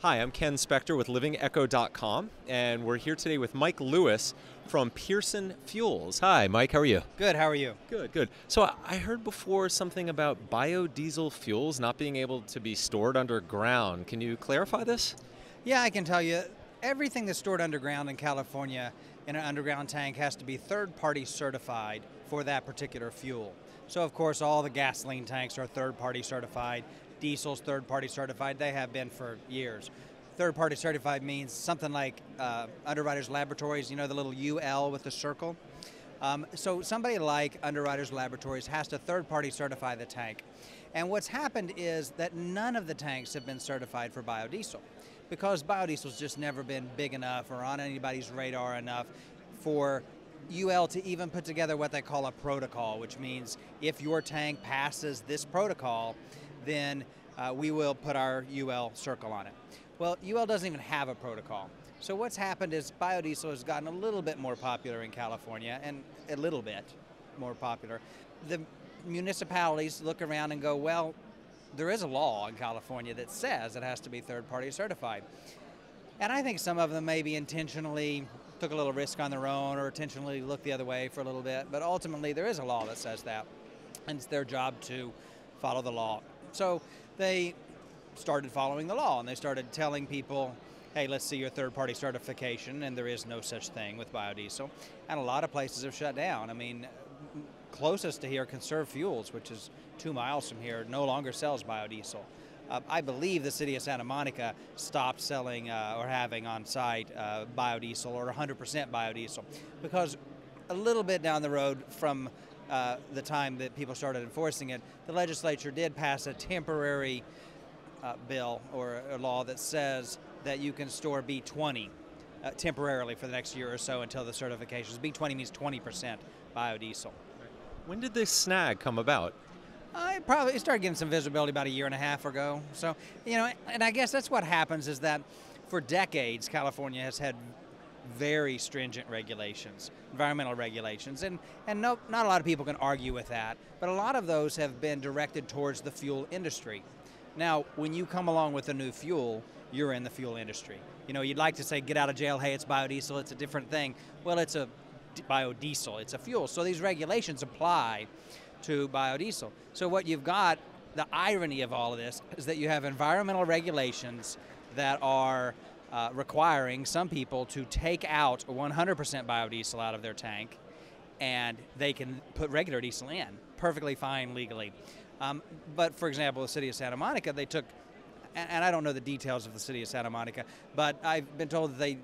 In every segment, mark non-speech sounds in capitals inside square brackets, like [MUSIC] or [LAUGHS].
Hi, I'm Ken Spector with LivingEcho.com, and we're here today with Mike Lewis from Pearson Fuels. Hi, Mike, how are you? Good, how are you? Good, good. So I heard before something about biodiesel fuels not being able to be stored underground. Can you clarify this? Yeah, I can tell you. Everything that's stored underground in California in an underground tank has to be third party certified for that particular fuel. So, of course, all the gasoline tanks are third party certified. Diesel's third party certified. They have been for years. Third party certified means something like uh, Underwriters Laboratories, you know, the little UL with the circle. Um, so somebody like Underwriters Laboratories has to third party certify the tank. And what's happened is that none of the tanks have been certified for biodiesel because biodiesel's just never been big enough or on anybody's radar enough for UL to even put together what they call a protocol, which means if your tank passes this protocol, then uh, we will put our UL circle on it. Well, UL doesn't even have a protocol. So what's happened is biodiesel has gotten a little bit more popular in California, and a little bit more popular. The municipalities look around and go, well, there is a law in California that says it has to be third party certified. And I think some of them maybe intentionally took a little risk on their own or intentionally looked the other way for a little bit, but ultimately there is a law that says that, and it's their job to follow the law. So they started following the law and they started telling people, hey, let's see your third party certification, and there is no such thing with biodiesel. And a lot of places have shut down. I mean, closest to here, Conserve Fuels, which is two miles from here, no longer sells biodiesel. Uh, I believe the city of Santa Monica stopped selling uh, or having on site uh, biodiesel or 100% biodiesel because a little bit down the road from uh, the time that people started enforcing it, the legislature did pass a temporary uh, bill or a law that says that you can store B20 uh, temporarily for the next year or so until the certifications. B20 means 20% biodiesel. When did this snag come about? Uh, I probably started getting some visibility about a year and a half ago. So, you know, and I guess that's what happens is that for decades, California has had very stringent regulations, environmental regulations, and, and no, not a lot of people can argue with that, but a lot of those have been directed towards the fuel industry. Now, when you come along with a new fuel, you're in the fuel industry. You know, you'd like to say, get out of jail, hey, it's biodiesel, it's a different thing. Well, it's a biodiesel, it's a fuel. So these regulations apply to biodiesel. So what you've got, the irony of all of this, is that you have environmental regulations that are uh, requiring some people to take out 100% biodiesel out of their tank and they can put regular diesel in perfectly fine legally. Um, but for example, the city of Santa Monica, they took, and I don't know the details of the city of Santa Monica, but I've been told that they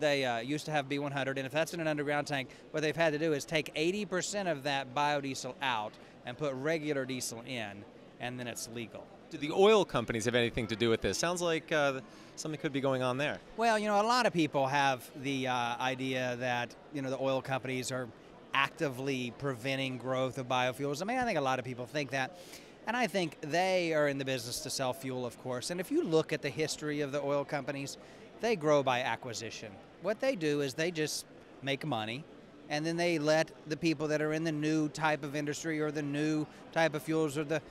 they uh, used to have B100, and if that's in an underground tank, what they've had to do is take 80% of that biodiesel out and put regular diesel in, and then it's legal. Do the oil companies have anything to do with this? Sounds like uh, something could be going on there. Well, you know, a lot of people have the uh, idea that you know the oil companies are actively preventing growth of biofuels. I mean, I think a lot of people think that. And I think they are in the business to sell fuel, of course. And if you look at the history of the oil companies, they grow by acquisition. What they do is they just make money and then they let the people that are in the new type of industry or the new type of fuels or the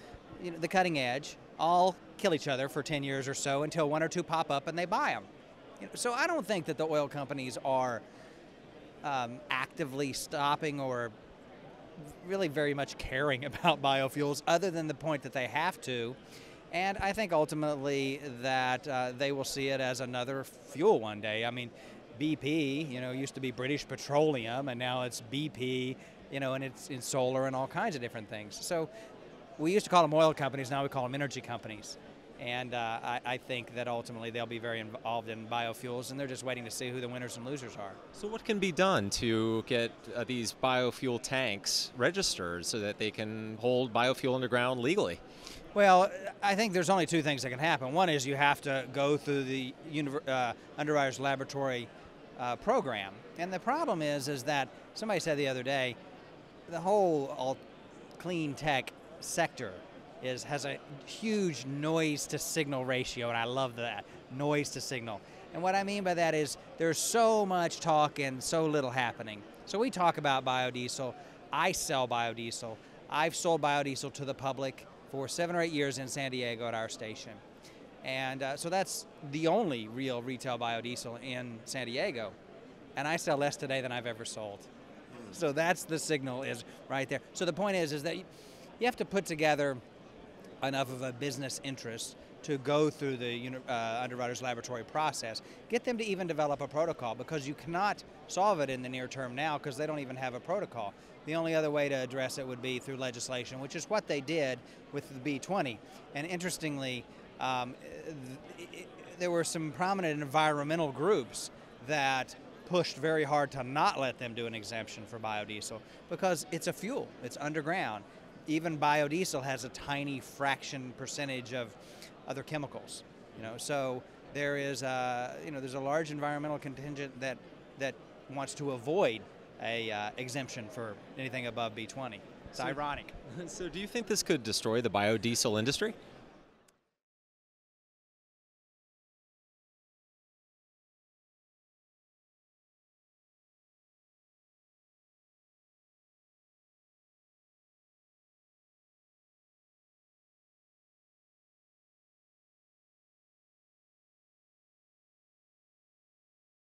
you know, the cutting edge all kill each other for 10 years or so until one or two pop up and they buy them. You know, so I don't think that the oil companies are um, actively stopping or really very much caring [LAUGHS] about biofuels other than the point that they have to. And I think ultimately that uh, they will see it as another fuel one day. I mean, BP, you know, used to be British Petroleum, and now it's BP, you know, and it's in solar and all kinds of different things. So we used to call them oil companies, now we call them energy companies. And uh, I, I, think that ultimately they'll be very involved in biofuels, and they're just waiting to see who the winners and losers are. So, what can be done to get uh, these biofuel tanks registered so that they can hold biofuel underground legally? Well, I think there's only two things that can happen. One is you have to go through the uh, underwriters laboratory uh, program, and the problem is, is that somebody said the other day, the whole clean tech sector is has a huge noise to signal ratio, and I love that noise to signal. And what I mean by that is there's so much talk and so little happening. So we talk about biodiesel. I sell biodiesel. I've sold biodiesel to the public for seven or eight years in San Diego at our station. And uh, so that's the only real retail biodiesel in San Diego. And I sell less today than I've ever sold. So that's the signal is right there. So the point is, is that you have to put together enough of a business interest to go through the uh, underwriters laboratory process, get them to even develop a protocol because you cannot solve it in the near term now because they don't even have a protocol. The only other way to address it would be through legislation, which is what they did with the B20. And interestingly, um, th- there were some prominent environmental groups that pushed very hard to not let them do an exemption for biodiesel because it's a fuel, it's underground. Even biodiesel has a tiny fraction percentage of other chemicals. You know, so there is a, you know there's a large environmental contingent that that wants to avoid a uh, exemption for anything above B20. It's So- ironic. [LAUGHS] So, do you think this could destroy the biodiesel industry?